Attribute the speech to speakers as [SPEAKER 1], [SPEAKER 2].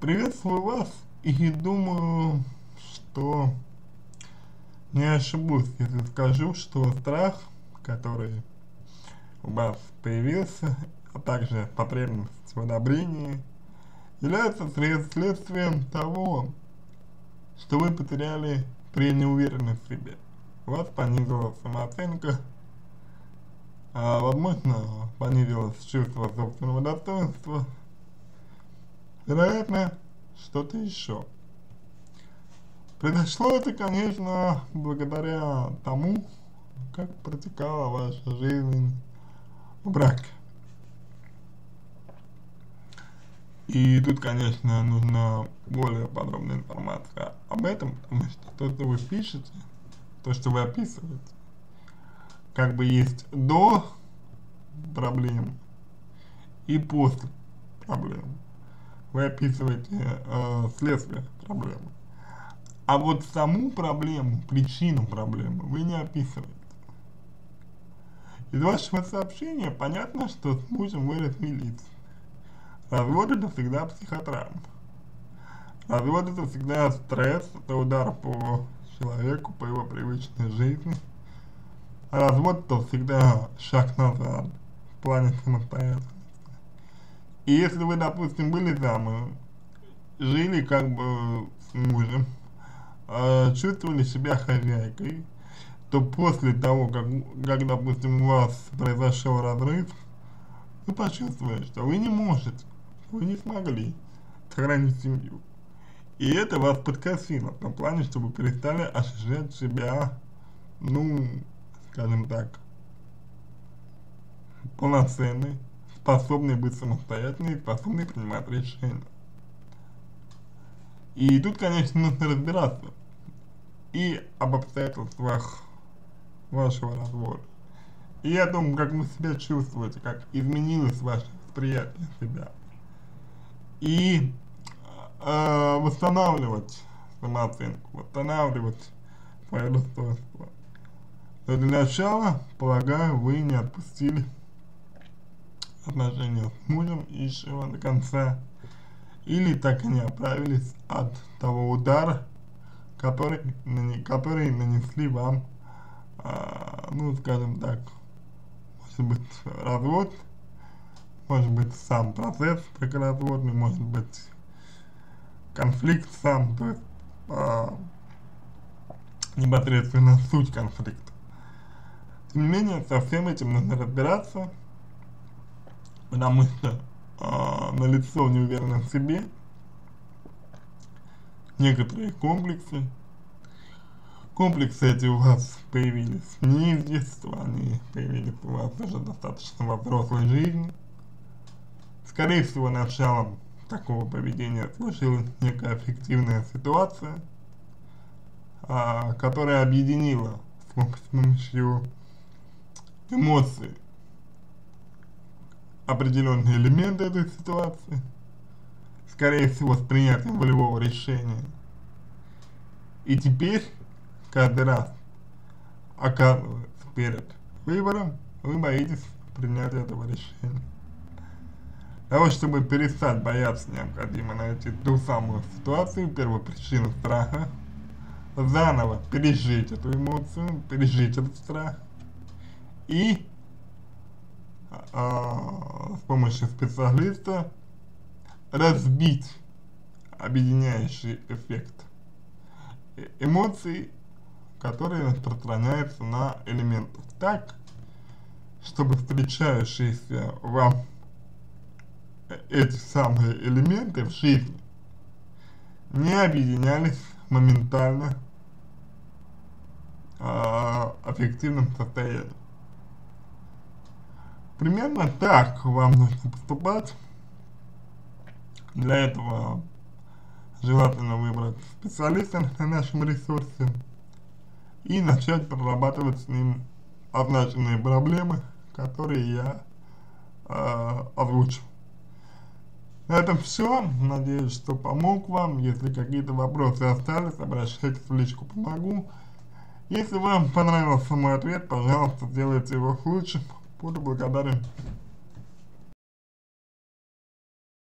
[SPEAKER 1] Приветствую вас и думаю, что не ошибусь, если скажу, что страх, который у вас появился, а также потребность в одобрении, является следствием того, что вы потеряли при неуверенности в себе. У вас понизилась самооценка, а возможно понизилось чувство собственного достоинства, вероятно, что-то еще. Произошло это, конечно, благодаря тому, как протекала ваша жизнь в браке. И тут, конечно, нужна более подробная информация об этом, потому что то, что вы пишете, то, что вы описываете, как бы есть до проблем и после проблем. Вы описываете э, следствие проблемы. А вот саму проблему, причину проблемы вы не описываете. Из вашего сообщения понятно, что с мужем вы развелись. Развод это всегда психотравма. Развод это всегда стресс, это удар по человеку, по его привычной жизни. А развод это всегда шаг назад в плане самостоятельности. И если вы, допустим, были замужем, жили как бы с мужем, э, чувствовали себя хозяйкой, то после того, как, как допустим, у вас произошел разрыв, вы почувствовали, что вы не можете вы не смогли сохранить семью. И это вас подкосило, в том плане, что вы перестали ощущать себя, ну, скажем так, полноценной, способной быть самостоятельной, способной принимать решения. И тут, конечно, нужно разбираться и об обстоятельствах вашего развода, и о том, как вы себя чувствуете, как изменилось ваше восприятие себя и э, восстанавливать самооценку, восстанавливать свое достоинство. Но для начала, полагаю, вы не отпустили отношения с мужем еще до конца, или так и не оправились от того удара, который, который нанесли вам, э, ну, скажем так, может быть, развод, может быть сам процесс бракоразводный, может быть конфликт сам, то есть а, непосредственно суть конфликта. Тем не менее, со всем этим нужно разбираться, потому что а, налицо неуверенность в себе, некоторые комплексы, комплексы эти у вас появились не из детства, они появились у вас уже достаточно во взрослой жизни, Скорее всего, началом такого поведения сложилась некая фиктивная ситуация, а, которая объединила с помощью эмоций определенные элементы этой ситуации, скорее всего, с принятием волевого решения. И теперь, каждый раз, оказывается перед выбором, вы боитесь принять этого решения того, чтобы перестать бояться, необходимо найти ту самую ситуацию, первую причину страха, заново пережить эту эмоцию, пережить этот страх и помощью специалиста разбить объединяющий эффект эмоций, которые распространяются на элементов так, чтобы встречающиеся вам эти самые элементы в жизни не объединялись моментально э, аффективном состоянии. Примерно так вам нужно поступать. Для этого желательно выбрать специалиста на нашем ресурсе и начать прорабатывать с ним означенные проблемы, которые я э, озвучил. На этом все. Надеюсь, что помог вам. Если какие-то вопросы остались, обращайтесь в личку «Помогу». Если вам понравился мой ответ, пожалуйста, сделайте его лучше. Puta, bloqueadaram.